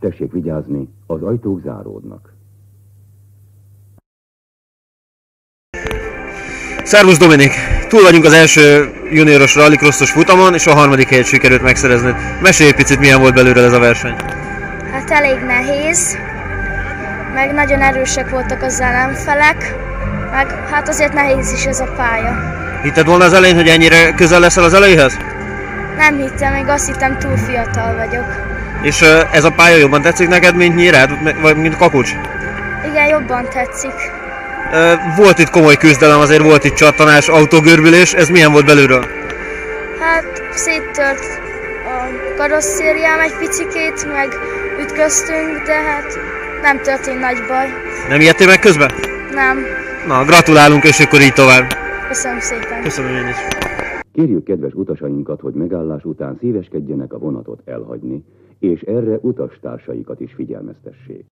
Tessék vigyázni, az ajtók záródnak. Szervusz Dominik! Túl vagyunk az első junioros rallycrossos futamon, és a harmadik helyet sikerült megszerezni. Mesélj egy picit, milyen volt belőle ez a verseny. Hát elég nehéz, meg nagyon erősek voltak az ellenfelek, meg hát azért nehéz is ez a pálya. Hitted volna az elején, hogy ennyire közel leszel az elejéhez? Nem hittem, még azt hittem túl fiatal vagyok. És ez a pálya jobban tetszik neked, mint Nyírád, vagy mint Kakucs? Igen, jobban tetszik. Volt itt komoly küzdelem, azért volt itt csattanás, autógörbülés, ez milyen volt belülről? Hát széttört a karosszériám egy picikét, meg ütköztünk, de hát nem történt nagy baj. Nem ijedtél meg közben? Nem. Na, gratulálunk, és akkor így tovább. Köszönöm szépen. Köszönöm én is. Kérjük kedves utasainkat, hogy megállás után szíveskedjenek a vonatot elhagyni, és erre utastársaikat is figyelmeztessék.